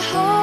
heart.